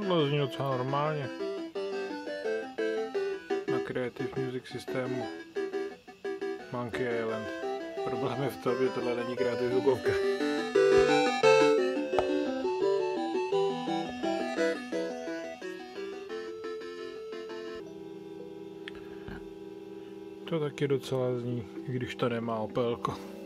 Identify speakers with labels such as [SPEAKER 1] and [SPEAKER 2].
[SPEAKER 1] Tohle zní docela normálně. Na Creative Music systému Monkey Island. Problém je v tom, že tohle není Creative zvukovka. To taky docela zní, i když to nemá opelko.